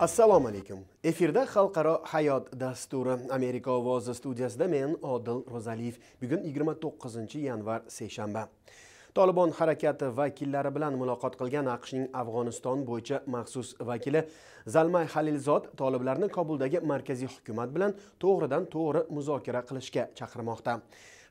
assalomu alaykum. Efirda xalqaro hayot dasturi amerika ovozi studiyasida men odil ro'zaliyev bugun 29 yanvar seshanba. Tolibon harakati vakillari bilan muloqot qilgan aqshning afg'oniston bo'yicha maxsus vakili zalmay halilzod toliblarni kobuldagi markaziy hukumat bilan to'g'ridan to'g'ri muzokara qilishga chaqirmoqda.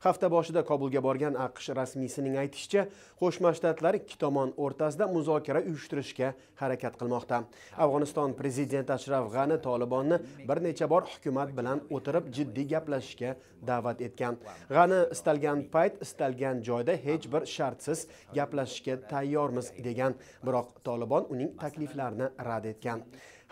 Hafta boshida kobulga borgan aqsh rasmiysining aytishicha qo'shma shtatlar ikki tomon o'rtasida muzokara uyushtirishga harakat qilmoqda. Afg'oniston prezidenti ashraf g'ani tolibonni bir necha bor hukumat bilan o'tirib jiddiy gaplashishga da'vat etgan. G'ani istalgan payt istalgan joyda hech bir shartsiz gaplashishga tayyormiz degan biroq tolibon uning takliflarini rad etgan.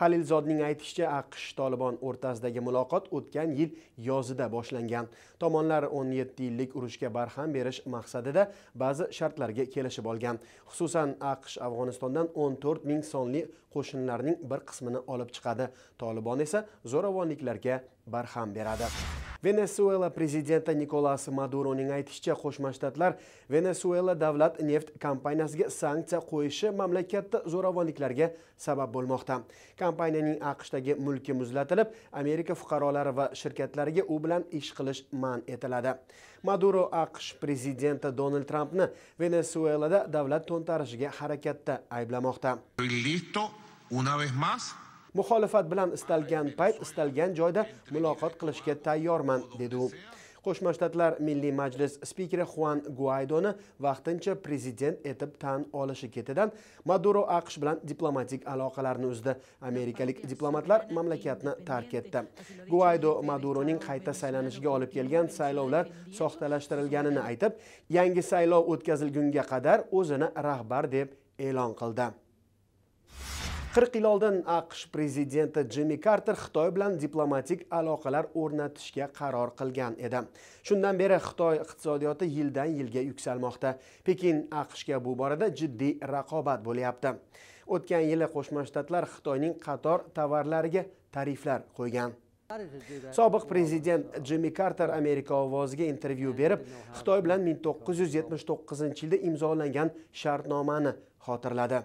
Halilzodning aytishicha aqsh tolibon o'rtasidagi muloqot o'tgan yil yozida boshlangan. Tomonlar 17 yillik urushga barham berish maqsadida ba'zi shartlarga kelishib olgan. Xususan aqsh afg'onistondan 14 ming sonli qo'shinlarning bir qismini olib chiqadi. Tolibon esa zo'ravonliklarga barham beradi. Venesuela prezidenti nikolas maduroning aytishicha qo'shma shtatlar venesuela davlat neft kompaniyasiga sanksiya qo'yishi mamlakatda zo'ravonliklarga sabab bo'lmoqda. Kompaniyaning aqshdagi mulki muzlatilib amerika fuqarolari va shirkatlariga u bilan ish qilish man etiladi. Maduro aqsh prezidenti donald trampni venesuelada davlat to'ntarishiga harakatda ayblamoqda. Una vez más muxolifat bilan istalgan payt istalgan joyda muloqot qilishga tayyorman dedi u. Qo'shma shtatlar milliy majlis spikeri xuan guaydoni vaqtincha prezident etib tan olishi ketidan maduro aqsh bilan diplomatik aloqalarni uzdi. Amerikalik diplomatlar mamlakatni tark etdi. Guaydo maduroning qayta saylanishiga olib kelgan saylovlar soxtalashtirilganini aytib yangi saylov o'tkazilgunga qadar o'zini rahbar deb e'lon qildi. Qirq yil oldin aqsh prezidenti jimmi karter xitoy bilan diplomatik aloqalar o'rnatishga qaror qilgan edi. Shundan beri xitoy iqtisodiyoti yildan yilga yuksalmoqda. Pekin aqshga bu borada jiddiy raqobat bo'lyapti. O'tgan yili qo'shma shtatlar xitoyning qator tovarlariga tariflar qo'ygan. Sobiq prezident jimmi karter amerika ovoziga intervyu berib xitoy bilan 1979 yilda imzolangan shartnomani xotirladi.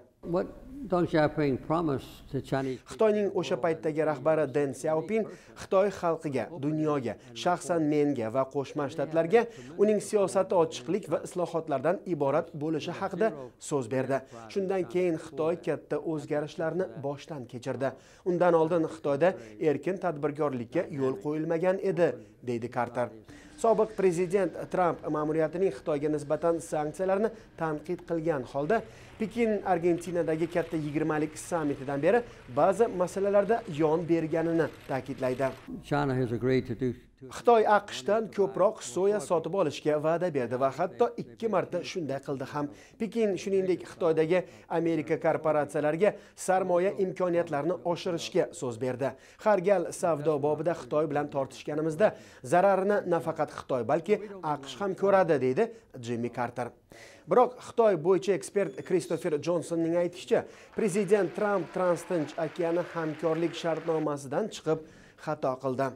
Xitoyning o'sha paytdagi rahbari den siaopin xitoy xalqiga dunyoga shaxsan menga va qo'shma shtatlarga uning siyosati ochiqlik va islohotlardan iborat bo'lishi haqida so'z berdi. Shundan keyin xitoy katta o'zgarishlarni boshdan kechirdi. Undan oldin xitoyda erkin tadbirkorlikka yo'l qo'yilmagan edi deydi karter sobiq prezident tramp ma'muriyatining xitoyga nisbatan sanksiyalarni tanqid qilgan holda pekin argentinadagi katta yigirmalik sammitidan beri ba'zi masalalarda yon berganini ta'kidlaydi. Xitoy aqshdan ko'proq soya sotib olishga va'da berdi va hatto ikki marta shunday qildi ham. Pekin shuningdek xitoydagi amerika korporatsiyalariga sarmoya imkoniyatlarini oshirishga so'z berdi. Har gal savdo bobida xitoy bilan tortishganimizda zararini nafaqat xitoy balki aqsh ham ko'radi deydi jimmi karter biroq xitoy bo'yicha ekspert kristofer jonsonning aytishicha prezident tramp transtinch okeani hamkorlik shartnomasidan chiqib xato qildi.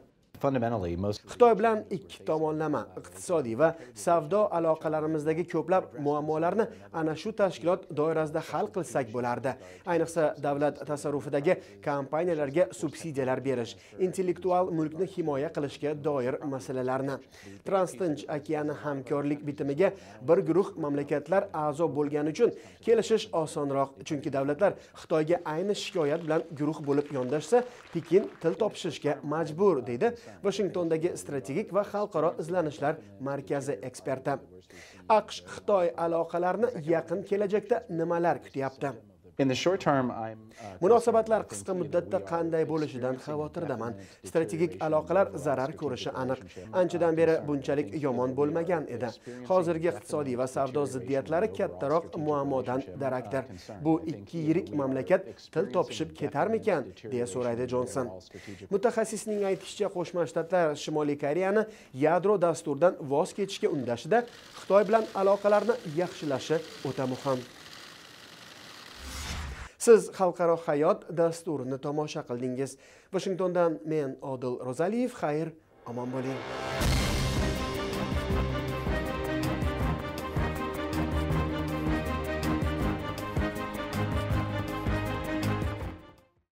Xitoy bilan ikki tomonlama iqtisodiy va savdo aloqalarimizdagi ko'plab muammolarni ana shu tashkilot doirasida hal qilsak bo'lardi. Ayniqsa davlat tasarrufidagi kompaniyalarga subsidiyalar berish intellektual mulkni himoya qilishga doir masalalarni transtinch okeani hamkorlik bitimiga bir guruh mamlakatlar a'zo bo'lgani uchun kelishish osonroq. Chunki davlatlar xitoyga ayni shikoyat bilan guruh bo'lib yondashsa pekin til topishishga majbur deydi Washingtondagi strategik va xalqaro izlanishlar markazi eksperti. AQSh Xitoy aloqalarini yaqin kelajakda nimalar kutyapti? Munosabatlar qisqa muddatda qanday bo'lishidan xavotirdaman. strategik aloqalar zarar ko'rishi aniq. anchadan beri bunchalik yomon bo'lmagan edi. hozirgi iqtisodiy va savdo ziddiyatlari kattaroq muammodan darakdir bu ikki yirik mamlakat til topishib ketarmikan deya so'raydi jonson mutaxassisning aytishicha qo'shma shtatlar shimoliy koreyani yadro dasturidan voz kechishga undashida xitoy bilan aloqalarni yaxshilashi o'ta muhim siz xalqaro hayot dasturini tomosha qildingiz. Vashingtondan men odil ro'zaliyev xayr omon bo'ling.